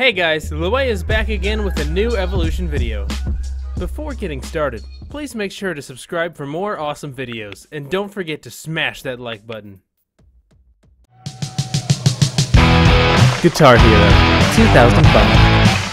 Hey guys, Louay is back again with a new Evolution video. Before getting started, please make sure to subscribe for more awesome videos, and don't forget to smash that like button. Guitar Hero 2005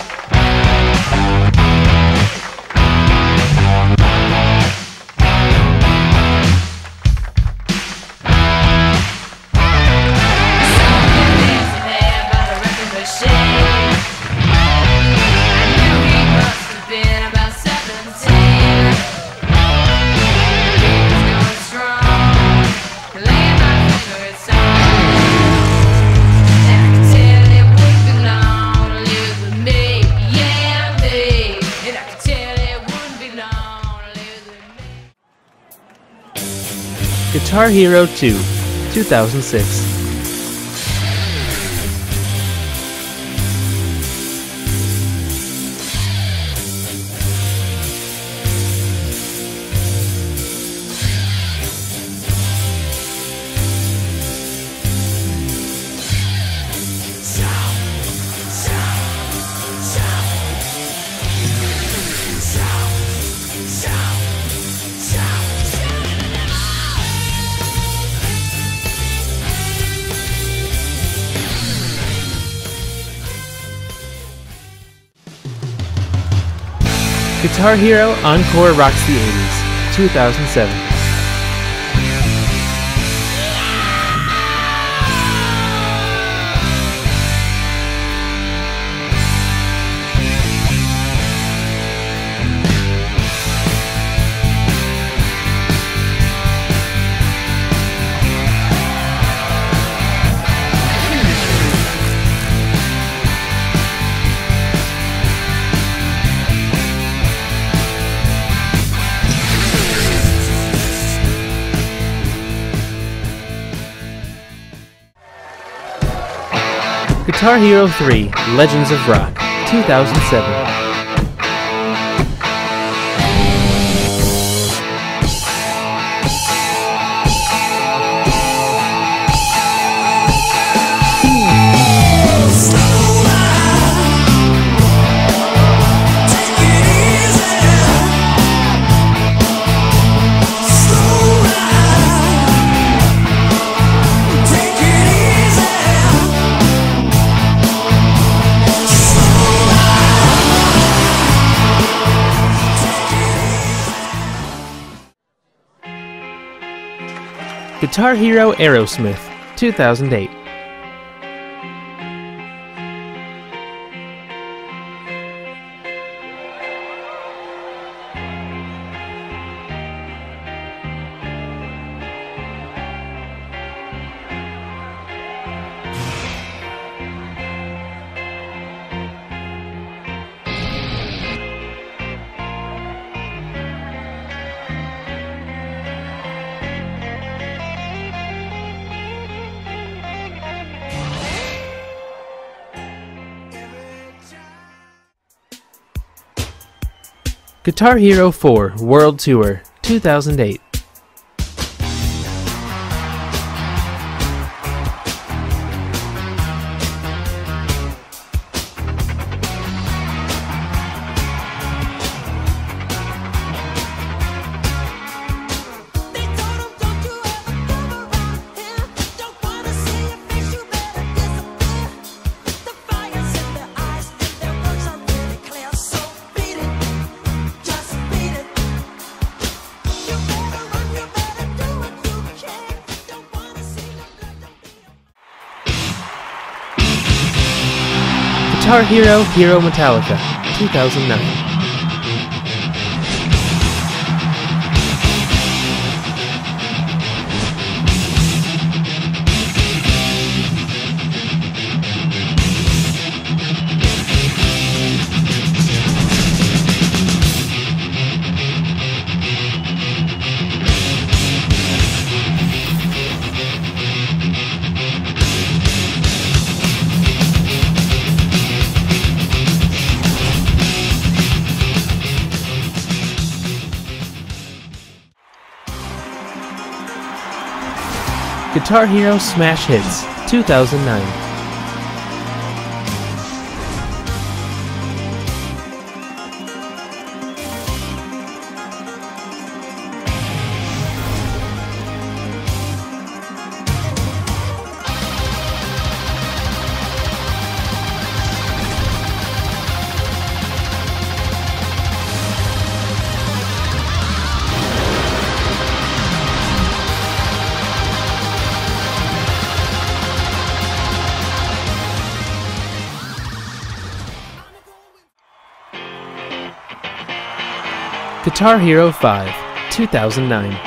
Guitar Hero 2 2006 Guitar Hero Encore Rocks the 80s 2007 Guitar Hero 3 Legends of Rock 2007 Guitar Hero Aerosmith 2008 Guitar Hero 4 World Tour 2008 Guitar Hero Hero Metallica 2009 Guitar Hero Smash Hits 2009 Guitar Hero 5, 2009.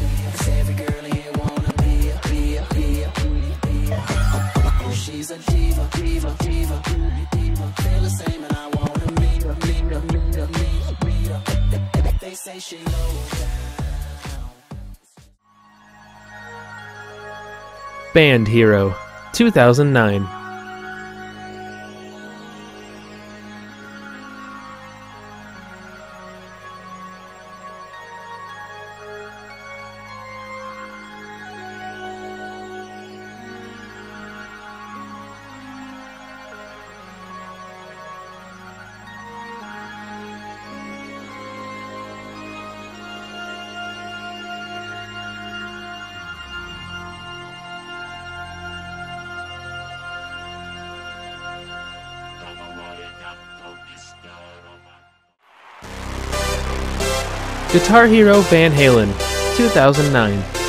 Band Hero 2009. Guitar Hero Van Halen 2009.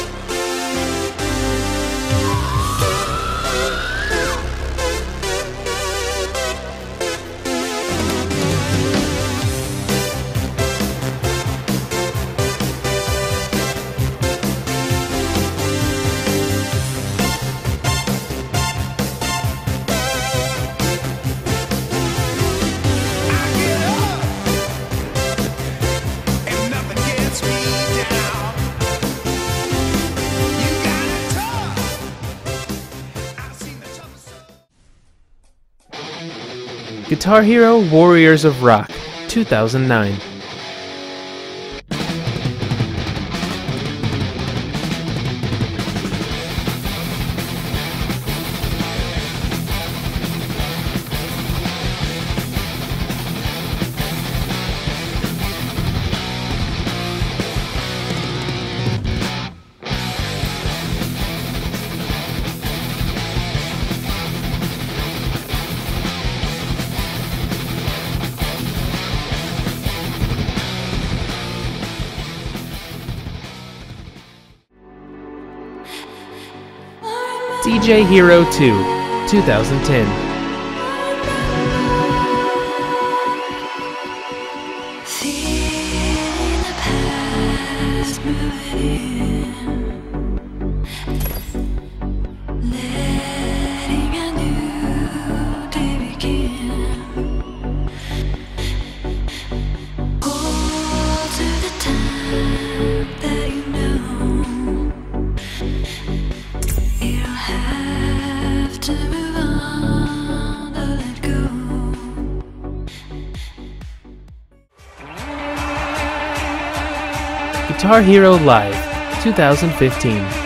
Guitar Hero Warriors of Rock 2009. DJ Hero 2 2010. Guitar Hero Live 2015.